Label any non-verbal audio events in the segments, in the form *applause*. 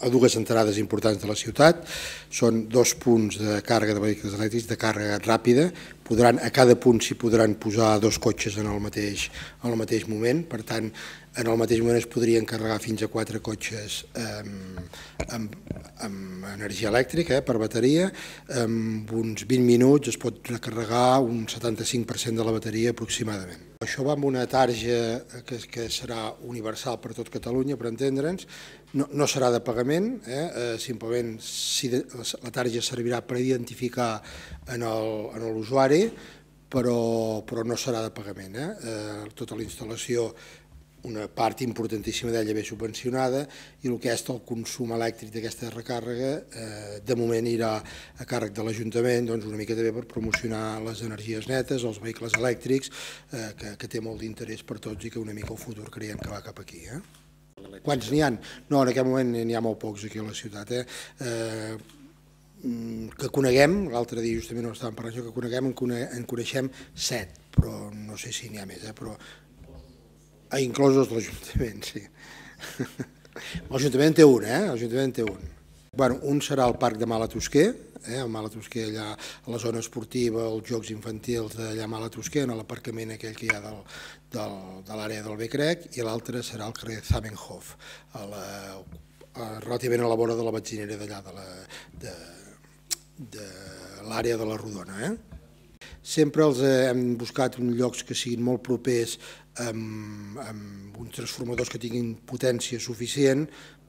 a dues entrades importants de la ciutat. Són dos punts de càrrega de vehicles elèctrics de càrrega ràpida. Podran, a cada punt s'hi podran posar dos cotxes en el mateix, mateix moment. Per tant, en el mateix moment es podrien carregar fins a quatre cotxes amb, amb, amb energia elèctrica, eh, per bateria. En uns 20 minuts es pot recarregar un 75% de la bateria aproximadament. Això va amb una tarja que, que serà universal per tot Catalunya, per entendre'ns, no, no serà de pagament, eh? Eh, simplement si de, la tarja servirà per identificar en l'usuari, però, però no serà de pagament. Eh? Eh, tota la instal·lació una part importantíssima d'ella ve subvencionada i el que és el consum elèctric d'aquesta recàrrega eh, de moment irà a càrrec de l'Ajuntament doncs una mica també per promocionar les energies netes, els vehicles elèctrics, eh, que, que té molt d'interès per tots i que una mica el futur creiem que va cap aquí. Eh? Quants n'hi han? No, en aquest moment n'hi ha molt pocs aquí a la ciutat. Eh? Eh, que coneguem, l'altre dia justament no estàvem parlant, que coneguem, en, cone en coneixem set, però no sé si n'hi ha més, eh? però ah, inclosos l'Ajuntament, sí. *laughs* L'Ajuntament té un, eh? L'Ajuntament té un. Bueno, un serà el Parc de Malatosquer, eh? el Malatosquer allà a la zona esportiva, els jocs infantils d'allà a Malatosquer, en l'aparcament aquell que hi ha del, del, de l'àrea del Becrec, i l'altre serà el carrer Zamenhof, a la, a, relativament a la vora de la benzinera d'allà, de la, de, de l'àrea de la Rodona. Eh? Sempre els hem buscat uns llocs que siguin molt propers amb, amb uns transformadors que tinguin potència suficient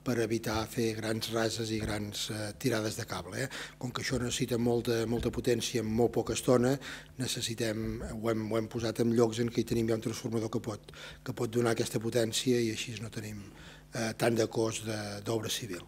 per evitar fer grans rases i grans eh, tirades de cable. Eh? Com que això necessita molta, molta potència en molt poca estona, necessitem, ho hem, ho hem posat en llocs en què hi tenim ja un transformador que pot, que pot donar aquesta potència i així no tenim eh, tant de cost d'obra civil.